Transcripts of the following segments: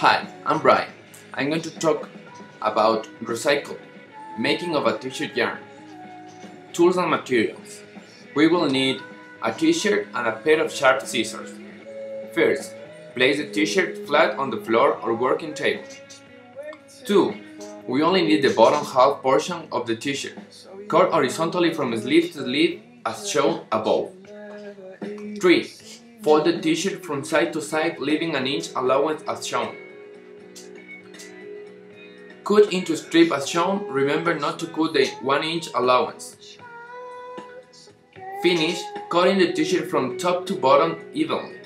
Hi, I'm Bryan. I'm going to talk about recycle, making of a t-shirt yarn. Tools and materials. We will need a t-shirt and a pair of sharp scissors. First, place the t-shirt flat on the floor or working table. 2. We only need the bottom half portion of the t-shirt, cut horizontally from sleeve to sleeve as shown above. 3. Fold the t-shirt from side to side leaving an inch allowance as shown. Cut into strip as shown, remember not to cut the 1 inch allowance. Finish cutting the t-shirt from top to bottom evenly.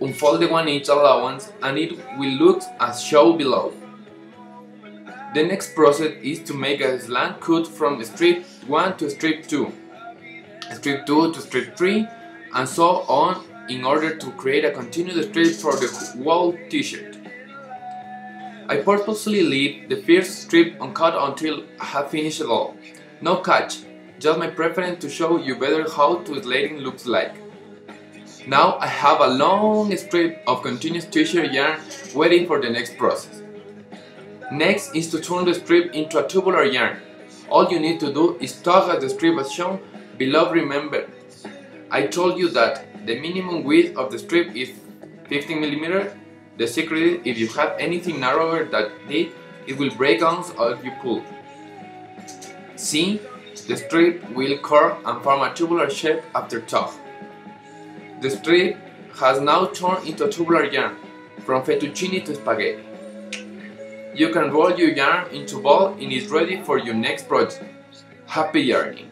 Unfold the 1 inch allowance and it will look as shown below. The next process is to make a slant cut from strip 1 to strip 2, strip 2 to strip 3 and so on in order to create a continuous strip for the whole t-shirt. I purposely leave the first strip uncut until I have finished it all. No catch, just my preference to show you better how to slating looks like. Now I have a long strip of continuous t-shirt yarn waiting for the next process. Next is to turn the strip into a tubular yarn. All you need to do is tug at the strip as shown below remember I told you that the minimum width of the strip is 15 mm. The secret is if you have anything narrower than this, it will break once as you pull. See, the strip will curve and form a tubular shape after tug. The strip has now turned into a tubular yarn, from fettuccine to spaghetti. You can roll your yarn into ball and it's ready for your next project. Happy yarning!